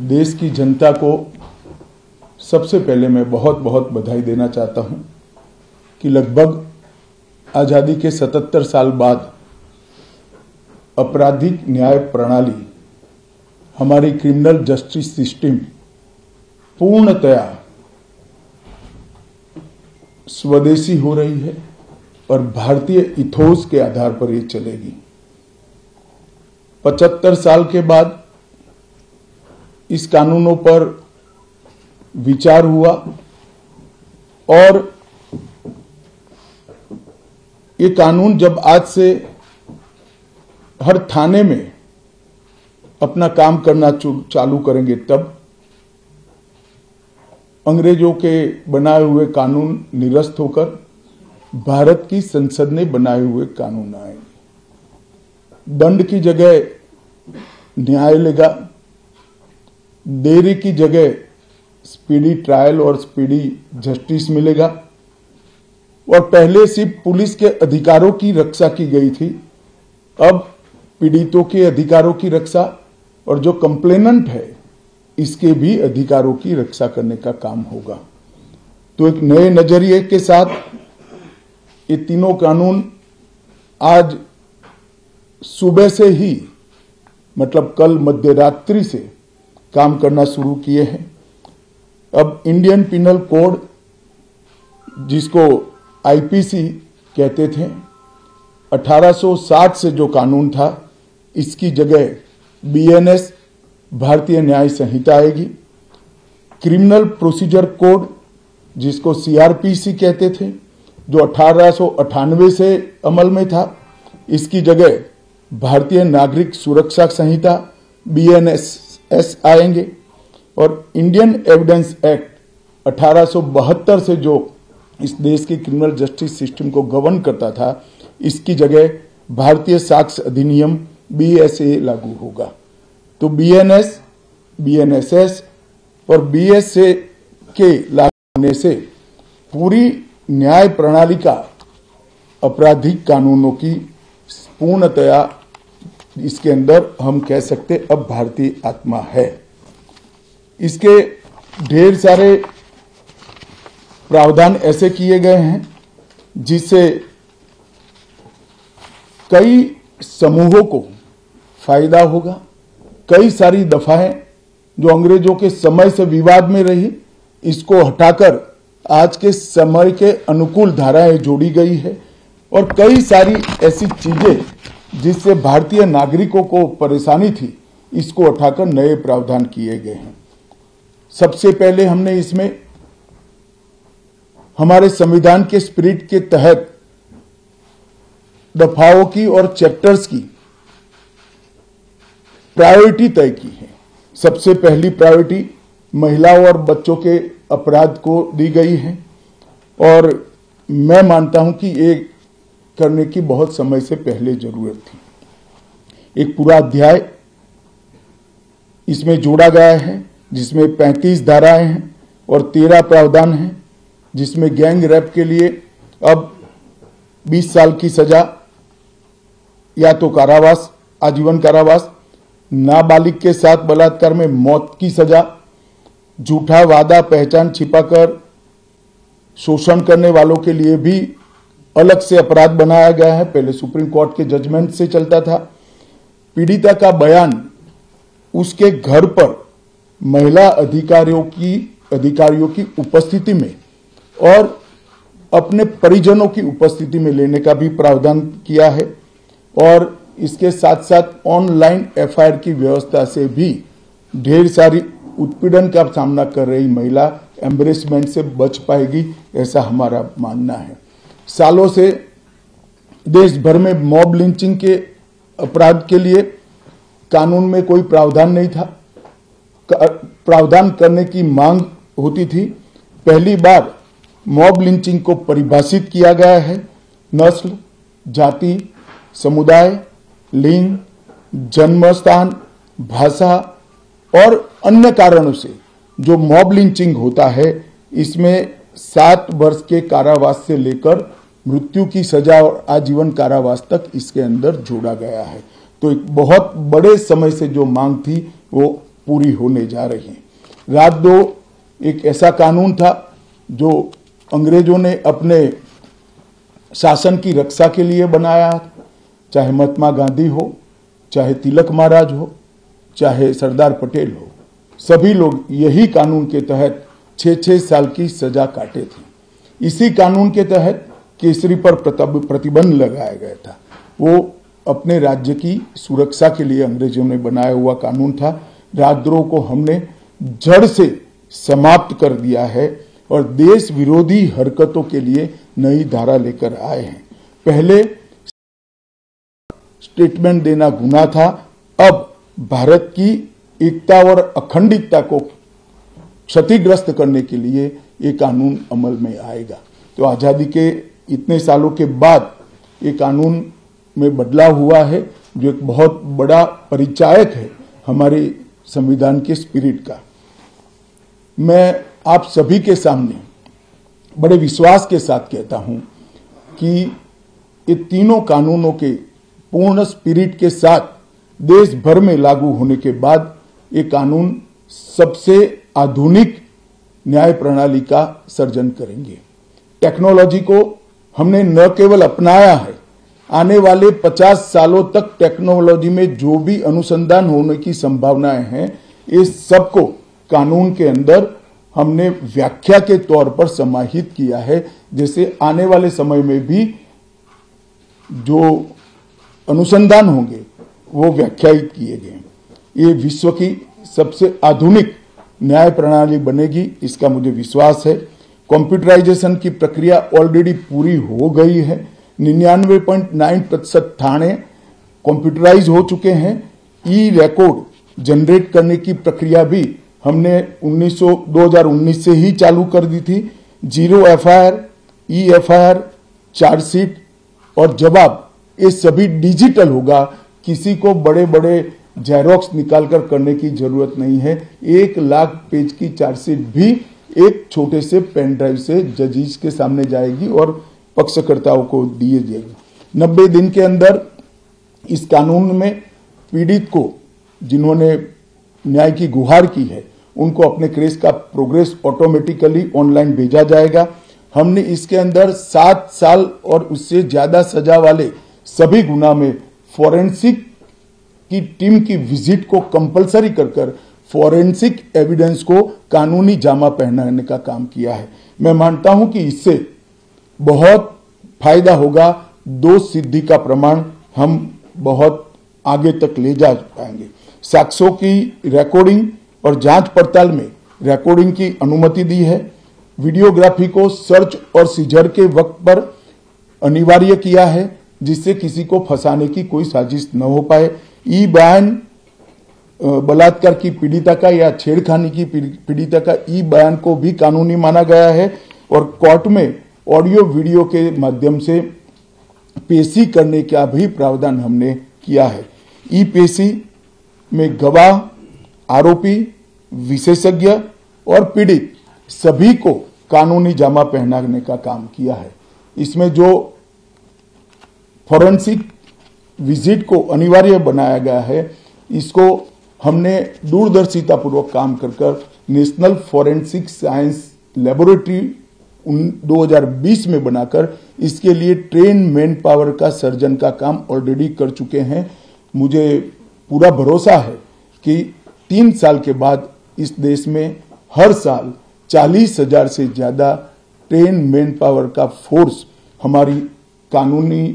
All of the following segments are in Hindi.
देश की जनता को सबसे पहले मैं बहुत बहुत बधाई देना चाहता हूँ कि लगभग आज़ादी के 77 साल बाद आपराधिक न्याय प्रणाली, हमारी क्रिमिनल जस्टिस सिस्टम पूर्णतया स्वदेशी हो रही है और भारतीय इथोस के आधार पर ये चलेगी। 75 साल के बाद इस कानूनों पर विचार हुआ और ये कानून जब आज से हर थाने में अपना काम करना चालू करेंगे तब अंग्रेज़ों के बनाए हुए कानून निरस्त होकर भारत की संसद ने बनाए हुए कानून आएँगे दंड की जगह न्याय लेगा। देरी की जगह स्पीडी ट्रायल और स्पीडी जस्टिस मिलेगा। और पहले सिर्फ़ पुलिस के अधिकारों की रक्षा की गई थी। अब पीड़ितों के अधिकारों की रक्षा और जो कंप्लेनेंट है, इसके भी अधिकारों की रक्षा करने का काम होगा। तो एक नए नज़रिए के साथ ये तीनों कानून आज सुबह से ही मतलब कल मध्य रात्रि से काम करना शुरू किए हैं। अब इंडियन पिनल कोड जिसको आईपीसी कहते थे 1860 से जो कानून था, इसकी जगह बीएनएस भारतीय न्याय संहिता आएगी। क्रिमिनल प्रोसीजर कोड जिसको सीआरपीसी कहते थे, जो अठारह से अमल में था, इसकी जगह भारतीय नागरिक सुरक्षा संहिता बीएनएस आएँगे। और इंडियन एविडेंस एक्ट 1872 से जो इस देश के क्रिमिनल जस्टिस सिस्टम को गवर्न करता था, इसकी जगह भारतीय साक्ष्य अधिनियम बीएसए लागू होगा। तो बीएनएस बीएनएसएस और बीएसए के लागू होने से पूरी न्याय प्रणाली का आपराधिक कानूनों की पूर्णतया इसके अंदर हम कह सकते अब भारतीय आत्मा है। इसके ढेर सारे प्रावधान ऐसे किए गए हैं, जिससे कई समूहों को फ़ायदा होगा। कई सारी दफाएँ जो अंग्रेज़ों के समय से विवाद में रही, इसको हटाकर आज के समय के अनुकूल धाराएँ जोड़ी गई है और कई सारी ऐसी चीज़ें जिससे भारतीय नागरिकों को परेशानी थी, इसको उठाकर नए प्रावधान किए गए हैं। सबसे पहले हमने इसमें हमारे संविधान के स्पिरिट के तहत दफाओं की और चैप्टर्स की प्रायोरिटी तय की है। सबसे पहली प्रायोरिटी महिलाओं और बच्चों के अपराध को दी गई है। और मैं मानता हूँ कि ये करने की बहुत समय से पहले ज़रूरत थी। एक पूरा अध्याय इसमें जोड़ा गया है, जिसमें 35 धाराएँ हैं और 13 प्रावधान हैं, जिसमें गैंग रैप के लिए अब 20 साल की सजा, या तो कारावास, आजीवन कारावास, नाबालिग के साथ बलात्कार में मौत की सजा, झूठा वादा, पहचान छिपाकर शोषण करने वालों के लिए भी अलग से अपराध बनाया गया है। पहले सुप्रीम कोर्ट के जजमेंट से चलता था। पीड़िता का बयान, उसके घर पर महिला अधिकारियों की अधिकारियों की उपस्थिति में और अपने परिजनों की उपस्थिति में लेने का भी प्रावधान किया है और इसके साथ साथ ऑनलाइन एफआईआर की व्यवस्था से भी ढेर सारी उत्पीड़न का सामना कर रही महिला एम्बरेसमेंट से बच पाएगी, ऐसा हमारा मानना है। सालों से देश भर में मॉब लिंचिंग के अपराध के लिए कानून में कोई प्रावधान नहीं था। प्रावधान करने की मांग होती थी। पहली बार मॉब लिंचिंग को परिभाषित किया गया है। नस्ल, जाति, समुदाय, लिंग जन्म स्थान भाषा और अन्य कारणों से जो मॉब लिंचिंग होता है, इसमें सात वर्ष के कारावास से लेकर मृत्यु की सजा और आजीवन कारावास तक इसके अंदर जोड़ा गया है। तो एक बहुत बड़े समय से जो मांग थी, वो पूरी होने जा रही है। रात दो, एक ऐसा कानून था जो अंग्रेज़ों ने अपने शासन की रक्षा के लिए बनाया। चाहे महात्मा गांधी हो, चाहे तिलक महाराज हो, चाहे सरदार पटेल हो, सभी लोग यही कानून के तहत छह छह साल की सजा काटे थे। इसी कानून के तहत केसरी पर प्रतिबंध लगाया गया था। वो अपने राज्य की सुरक्षा के लिए अंग्रेज़ों ने बनाया हुआ कानून था। राजद्रोह को हमने जड़ से समाप्त कर दिया है और देश विरोधी हरकतों के लिए नई धारा लेकर आए हैं। पहले स्टेटमेंट देना गुना था। अब भारत की एकता और अखंडितता को क्षतिग्रस्त करने के लिए ये कानून अमल में आएगा। तो आज़ादी के इतने सालों के बाद ये कानून में बदलाव हुआ है, जो एक बहुत बड़ा परिचायक है हमारे संविधान के स्पिरिट का। मैं आप सभी के सामने बड़े विश्वास के साथ कहता हूँ कि ये तीनों कानूनों के पूर्ण स्पिरिट के साथ देश भर में लागू होने के बाद ये कानून सबसे आधुनिक न्याय प्रणाली का सर्जन करेंगे। टेक्नोलॉजी को हमने न केवल अपनाया है, आने वाले 50 सालों तक टेक्नोलॉजी में जो भी अनुसंधान होने की संभावनाएँ हैं, इस सबको कानून के अंदर हमने व्याख्या के तौर पर समाहित किया है जैसे आने वाले समय में भी जो अनुसंधान होंगे, वो व्याख्यायित किए गए ये विश्व की सबसे आधुनिक न्याय प्रणाली बनेगी, इसका मुझे विश्वास है। कंप्यूटराइजेशन की प्रक्रिया ऑलरेडी पूरी हो गई है। निन्यानवे पॉइंट नाइन प्रतिशत थाने कंप्यूटराइज हो चुके हैं। ई रिकॉर्ड जनरेट करने की प्रक्रिया भी हमने 1900 2019 से ही चालू कर दी थी। Zero FIR e FIR chargesheet और जवाब ये सभी डिजिटल होगा। किसी को बड़े बड़े जेरोक्स निकालकर करने की ज़रूरत नहीं है। एक लाख पेज की चार्जशीट भी एक छोटे से पेन ड्राइव से जजीज के सामने जाएगी और पक्षकर्ताओं को दिए जाएगी। नब्बे दिन के अंदर इस कानून में पीड़ित को, जिन्होंने न्याय की गुहार की है, उनको अपने केस का प्रोग्रेस ऑटोमेटिकली ऑनलाइन भेजा जाएगा। हमने इसके अंदर सात साल और उससे ज़्यादा सजा वाले सभी गुना में फॉरेंसिक की टीम की विज़िट को कंपलसरी कर कर फॉरेंसिक एविडेंस को कानूनी जामा पहनाने का काम किया है। मैं मानता हूँ कि इससे बहुत फ़ायदा होगा। दो सिद्धि का प्रमाण हम बहुत आगे तक ले जा पाएँगे। साक्ष्यों की रिकॉर्डिंग और जाँच पड़ताल में रिकॉर्डिंग की अनुमति दी है। वीडियोग्राफी को सर्च और सीजर के वक्त पर अनिवार्य किया है, जिससे किसी को फंसाने की कोई साजिश न हो पाए। ई बयान बलात्कार की पीड़िता का या छेड़खानी की पीड़िता का ई बयान को भी कानूनी माना गया है और कोर्ट में ऑडियो वीडियो के माध्यम से पेशी करने का भी प्रावधान हमने किया है। ई पेशी में गवाह, आरोपी, विशेषज्ञ और पीड़ित सभी को कानूनी जामा पहनाने का काम किया है। इसमें जो फॉरेंसिक विज़िट को अनिवार्य बनाया गया है, इसको हमने दूरदर्शिता पूर्वक काम कर कर नेशनल फॉरेंसिक साइंस लेबोरेटरी 2020 में बनाकर इसके लिए ट्रेन मैन पावर का सर्जन का काम ऑलरेडी कर चुके हैं। मुझे पूरा भरोसा है कि तीन साल के बाद इस देश में हर साल चालीस हज़ार से ज़्यादा ट्रेन मैन पावर का फोर्स हमारी कानूनी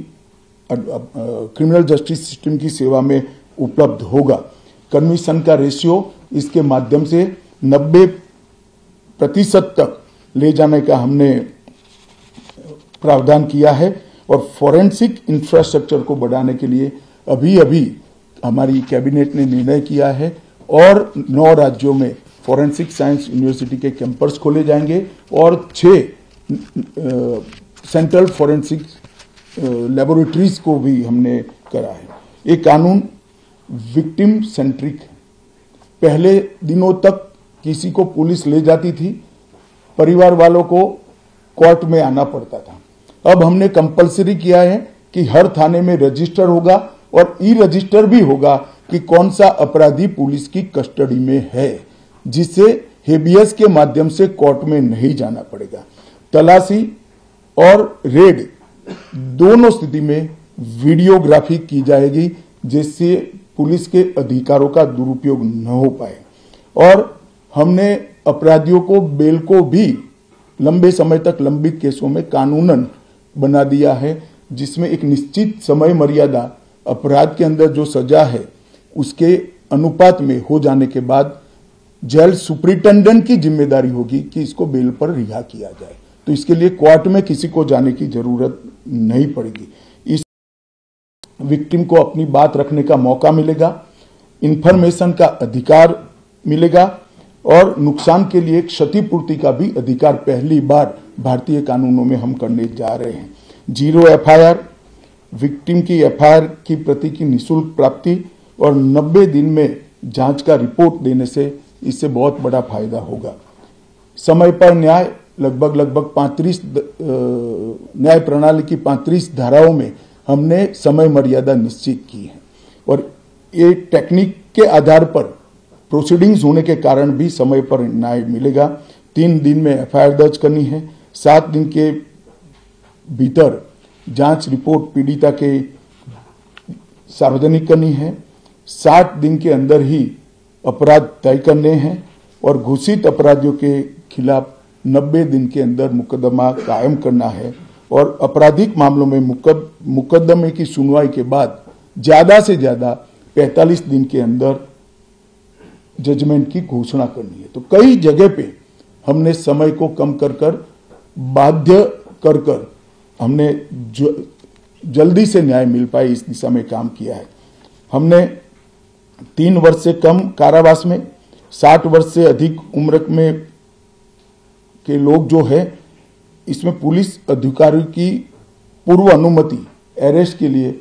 क्रिमिनल जस्टिस सिस्टम की सेवा में उपलब्ध होगा। कन्विशन का रेशियो इसके माध्यम से 90 प्रतिशत तक ले जाने का हमने प्रावधान किया है और फॉरेंसिक इंफ्रास्ट्रक्चर को बढ़ाने के लिए अभी अभी हमारी कैबिनेट ने निर्णय किया है और नौ राज्यों में फॉरेंसिक साइंस यूनिवर्सिटी के कैंपस खोले जाएँगे और छह सेंट्रल फॉरेंसिक लेबोरेटरीज को भी हमने करा है। ये कानून विक्टिम सेंट्रिक। पहले दिनों तक किसी को पुलिस ले जाती थी, परिवार वालों को कोर्ट में आना पड़ता था। अब हमने कंपलसरी किया है कि हर थाने में रजिस्टर होगा और ई रजिस्टर भी होगा कि कौन सा अपराधी पुलिस की कस्टडी में है जिससे हेबियस के माध्यम से कोर्ट में नहीं जाना पड़ेगा। तलाशी और रेड दोनों स्थिति में वीडियोग्राफी की जाएगी, जिससे पुलिस के अधिकारों का दुरुपयोग न हो पाए। और हमने अपराधियों को बेल को भी लंबे समय तक लंबित केसों में कानूनन बना दिया है, जिसमें एक निश्चित समय मर्यादा अपराध के अंदर जो सजा है, उसके अनुपात में हो जाने के बाद जेल सुप्रिंटेंडेंट की ज़िम्मेदारी होगी कि इसको बेल पर रिहा किया जाए। तो इसके लिए कोर्ट में किसी को जाने की ज़रूरत नहीं पड़ेगी। विक्टिम को अपनी बात रखने का मौका मिलेगा इंफॉर्मेशन का अधिकार मिलेगा और नुकसान के लिए क्षतिपूर्ति का भी अधिकार पहली बार भारतीय कानूनों में हम करने जा रहे हैं। ज़ीरो एफआईआर, विक्टिम की एफआईआर की प्रति की निशुल्क प्राप्ति और 90 दिन में जाँच का रिपोर्ट देने से इससे बहुत बड़ा फ़ायदा होगा। समय पर न्याय लगभग लगभग पैंतीस न्याय प्रणाली की पैंतीस धाराओं में हमने समय मर्यादा निश्चित की है। और ये टेक्निक के आधार पर प्रोसीडिंग्स होने के कारण भी समय पर न्याय मिलेगा। तीन दिन में एफआईआर दर्ज करनी है। सात दिन के भीतर जाँच रिपोर्ट पीड़िता के सार्वजनिक करनी है। साठ दिन के अंदर ही अपराध तय करने हैं और घोषित अपराधियों के खिलाफ 90 दिन के अंदर मुकदमा कायम करना है और आपराधिक मामलों में मुकदमे की सुनवाई के बाद ज़्यादा से ज़्यादा 45 दिन के अंदर जजमेंट की घोषणा करनी है। तो कई जगह पे हमने समय को कम कर कर, बाध्य कर कर हमने जल्दी से न्याय मिल पाए इस दिशा में काम किया है। हमने तीन वर्ष से कम कारावास में, साठ वर्ष से अधिक उम्र में के लोग जो है, इसमें पुलिस अधिकारी की पूर्व अनुमति अरेस्ट के लिए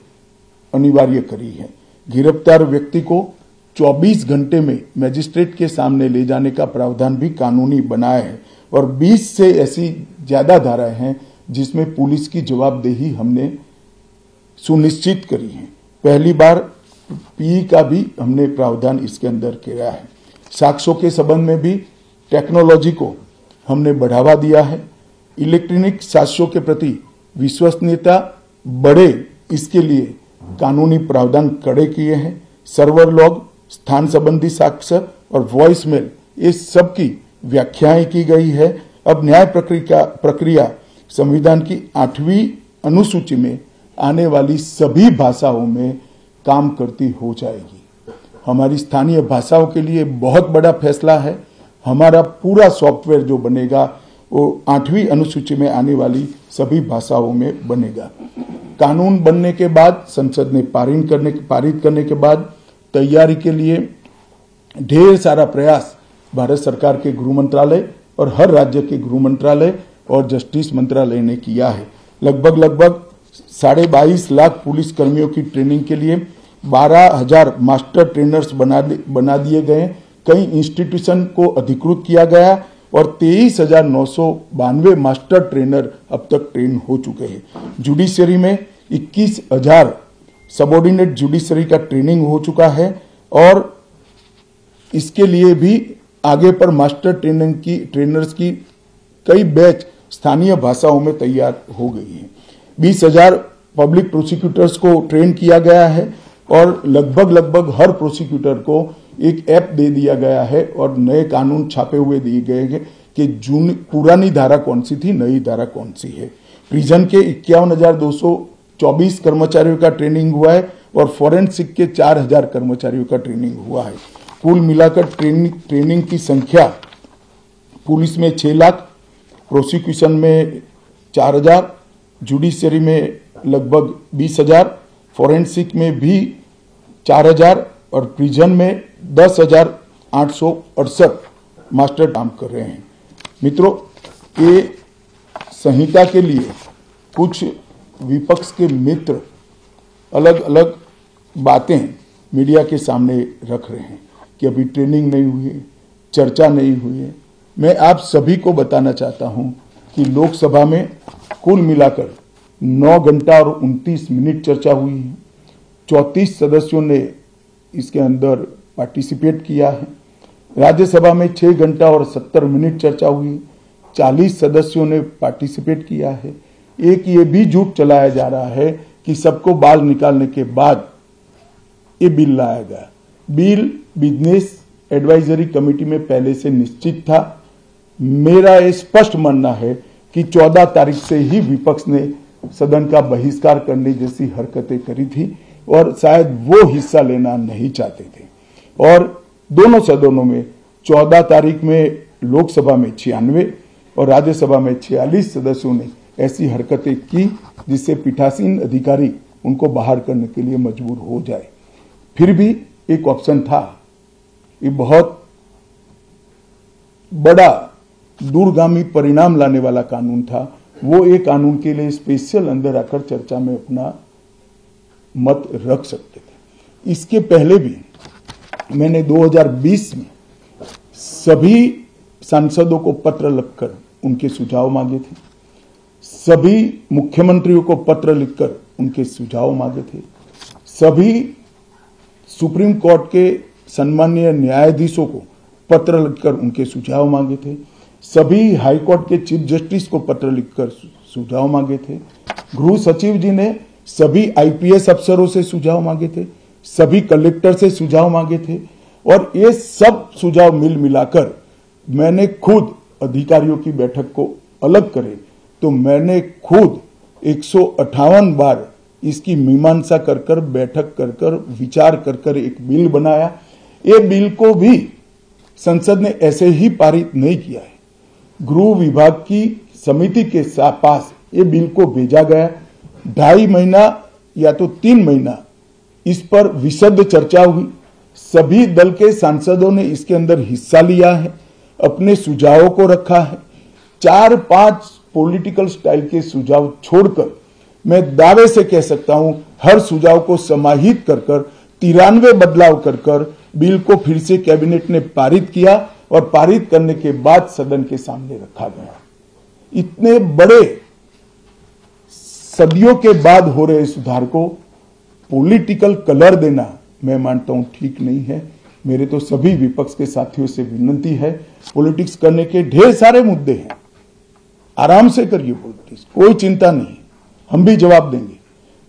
अनिवार्य करी है। गिरफ़्तार व्यक्ति को 24 घंटे में मजिस्ट्रेट के सामने ले जाने का प्रावधान भी कानूनी बनाया है और 20 से ऐसी ज़्यादा धाराएँ हैं जिसमें पुलिस की जवाबदेही हमने सुनिश्चित करी है। पहली बार पी का भी हमने प्रावधान इसके अंदर किया है। साक्ष्यों के संबंध में भी टेक्नोलॉजी को हमने बढ़ावा दिया है। इलेक्ट्रॉनिक साक्ष्यों के प्रति विश्वसनीयता बढ़े इसके लिए कानूनी प्रावधान कड़े किए हैं। सर्वर लॉग, स्थान संबंधी साक्ष्य और वॉइस मेल ये सब की व्याख्याएँ की गई है। अब न्याय प्रक्रिया प्रक्रिया संविधान की आठवीं अनुसूची में आने वाली सभी भाषाओं में काम करती हो जाएगी। हमारी स्थानीय भाषाओं के लिए बहुत बड़ा फैसला है। हमारा पूरा सॉफ्टवेयर जो बनेगा वो आठवीं अनुसूची में आने वाली सभी भाषाओं में बनेगा। कानून बनने के बाद, संसद ने पारित करने पारित करने के बाद तैयारी के लिए ढेर सारा प्रयास भारत सरकार के गृह मंत्रालय और हर राज्य के गृह मंत्रालय और जस्टिस मंत्रालय ने किया है। लगभग लगभग साढ़े बाईस लाख पुलिस कर्मियों की ट्रेनिंग के लिए बारह हज़ार मास्टर ट्रेनर्स बना बना दिए गए कई इंस्टीट्यूशन को अधिकृत किया गया और तेईस हज़ार नौ सौ बानवे मास्टर ट्रेनर अब तक ट्रेन हो चुके हैं। जुडिशरी में इक्कीस हज़ार सबॉर्डिनेट जुडिशरी का ट्रेनिंग हो चुका है और इसके लिए भी आगे पर मास्टर ट्रेनिंग की, ट्रेनर्स की कई बैच स्थानीय भाषाओं में तैयार हो गई है। बीस हज़ार पब्लिक प्रोसिक्यूटर्स को ट्रेन किया गया है और लगभग लगभग हर प्रोसिक्यूटर को एक ऐप दे दिया गया है और नए कानून छापे हुए दिए गए हैं कि जून पुरानी धारा कौन सी थी, नई धारा कौन सी है। प्रिजन के इक्यावन कर्मचारियों का ट्रेनिंग हुआ है और फॉरेंसिक के चार हज़ार कर्मचारियों का ट्रेनिंग हुआ है। कुल मिलाकर ट्रेनिंग ट्रेनिंग की संख्या पुलिस में छह लाख प्रोसिक्यूशन में चार हज़ार जुडिशरी में लगभग बीस हज़ार फॉरेंसिक में भी चार हज़ार और प्रिजन में दस हज़ार आठ सौ अड़सठ मास्टर काम कर रहे हैं। मित्रों, ये संहिता के लिए कुछ विपक्ष के मित्र अलग अलग बातें मीडिया के सामने रख रहे हैं कि अभी ट्रेनिंग नहीं हुई है चर्चा नहीं हुई है। मैं आप सभी को बताना चाहता हूँ कि लोकसभा में कुल मिलाकर नौ घंटा और उनतीस मिनट चर्चा हुई है। चौतीस सदस्यों ने इसके अंदर पार्टिसिपेट किया है। राज्यसभा में छह घंटा और सत्तर मिनट चर्चा हुई। चालीस सदस्यों ने पार्टिसिपेट किया है। एक ये भी झूठ चलाया जा रहा है कि सबको बाल निकालने के बाद ये बिल लाया गया। बिल बिज़नेस एडवाइजरी कमेटी में पहले से निश्चित था। मेरा ये स्पष्ट मानना है कि 14 तारीख से ही विपक्ष ने सदन का बहिष्कार करने जैसी हरकतें करी थी। और शायद वो हिस्सा लेना नहीं चाहते थे। और दोनों सदनों में 14 तारीख में लोकसभा में छियानवे और राज्यसभा में छियालीस सदस्यों ने ऐसी हरकतें की जिससे पीठासीन अधिकारी उनको बाहर करने के लिए मजबूर हो जाए। फिर भी एक ऑप्शन था। ये बहुत बड़ा दूरगामी परिणाम लाने वाला कानून था। वो एक कानून के लिए स्पेशल अंदर आकर चर्चा में अपना मत रख सकते थे। इसके पहले भी मैंने 2020 में सभी सांसदों को पत्र लिखकर उनके सुझाव मांगे थे। सभी मुख्यमंत्रियों को पत्र लिखकर उनके सुझाव मांगे थे। सभी सुप्रीम कोर्ट के सम्मानीय न्यायाधीशों को पत्र लिखकर उनके सुझाव मांगे थे। सभी हाईकोर्ट के चीफ जस्टिस को पत्र लिखकर सुझाव मांगे थे। गृह सचिव जी ने सभी आईपीएस अफसरों से सुझाव मांगे थे, सभी कलेक्टर से सुझाव मांगे थे, और ये सब सुझाव मिल मिलाकर मैंने खुद अधिकारियों की बैठक को अलग करे तो मैंने खुद एक सौ अठावन बार इसकी मीमांसा कर कर, बैठक कर कर, विचार कर कर एक बिल बनाया। ये बिल को भी संसद ने ऐसे ही पारित नहीं किया है। गृह विभाग की समिति के पास ये बिल को भेजा गया। ढाई महीना या तो तीन महीना इस पर विशद चर्चा हुई। सभी दल के सांसदों ने इसके अंदर हिस्सा लिया है, अपने सुझावों को रखा है। चार पाँच पॉलिटिकल स्टाइल के सुझाव छोड़कर मैं दावे से कह सकता हूँ, हर सुझाव को समाहित कर कर, तिरानवे बदलाव कर कर बिल को फिर से कैबिनेट ने पारित किया और पारित करने के बाद सदन के सामने रखा गया। इतने बड़े सदियों के बाद हो रहे सुधार को पॉलिटिकल कलर देना मैं मानता हूँ ठीक नहीं है। मेरे तो सभी विपक्ष के साथियों से विनती है। पॉलिटिक्स करने के ढेर सारे मुद्दे हैं। आराम से करिए पॉलिटिक्स कोई चिंता नहीं। हम भी जवाब देंगे।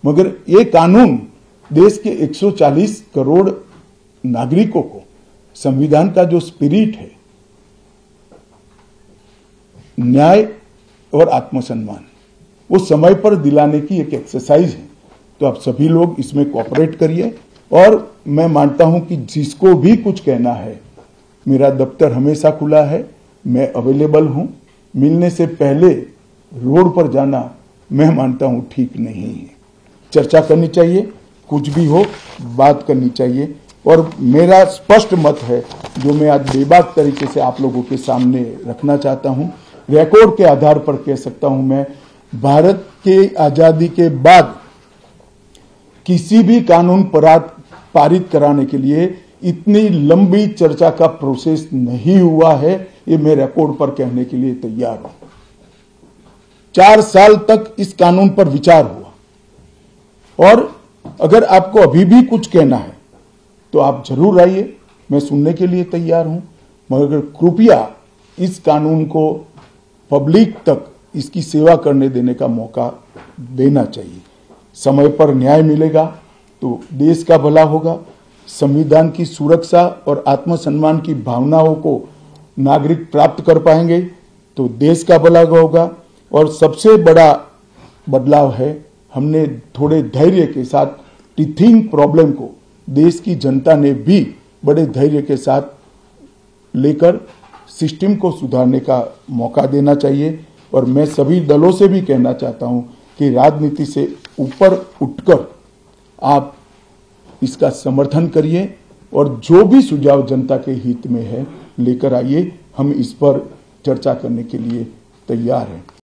मगर ये कानून देश के 140 करोड़ नागरिकों को, संविधान का जो स्पिरिट है, न्याय और आत्मसम्मान वो समय पर दिलाने की एक एक्सरसाइज है। तो आप सभी लोग इसमें कॉपरेट करिए। और मैं मानता हूँ कि जिसको भी कुछ कहना है, मेरा दफ्तर हमेशा खुला है, मैं अवेलेबल हूँ। मिलने से पहले रोड पर जाना मैं मानता हूँ ठीक नहीं है। चर्चा करनी चाहिए, कुछ भी हो, बात करनी चाहिए। और मेरा स्पष्ट मत है, जो मैं आज बेबाक तरीके से आप लोगों के सामने रखना चाहता हूँ रिकॉर्ड के आधार पर कह सकता हूँ मैं भारत के आज़ादी के बाद किसी भी कानून पारित कराने के लिए इतनी लंबी चर्चा का प्रोसेस नहीं हुआ है, ये मैं रिकॉर्ड पर कहने के लिए तैयार हूँ। चार साल तक इस कानून पर विचार हुआ। और अगर आपको अभी भी कुछ कहना है तो आप ज़रूर आइए, मैं सुनने के लिए तैयार हूँ। मगर कृपया इस कानून को पब्लिक तक इसकी सेवा करने देने का मौका देना चाहिए। समय पर न्याय मिलेगा तो देश का भला होगा। संविधान की सुरक्षा और आत्मसम्मान की भावनाओं को नागरिक प्राप्त कर पाएँगे तो देश का भला होगा। और सबसे बड़ा बदलाव है, हमने थोड़े धैर्य के साथ टीथिंग प्रॉब्लम को देश की जनता ने भी बड़े धैर्य के साथ लेकर सिस्टम को सुधारने का मौका देना चाहिए। और मैं सभी दलों से भी कहना चाहता हूँ कि राजनीति से ऊपर उठकर आप इसका समर्थन करिए और जो भी सुझाव जनता के हित में है लेकर आइए। हम इस पर चर्चा करने के लिए तैयार हैं।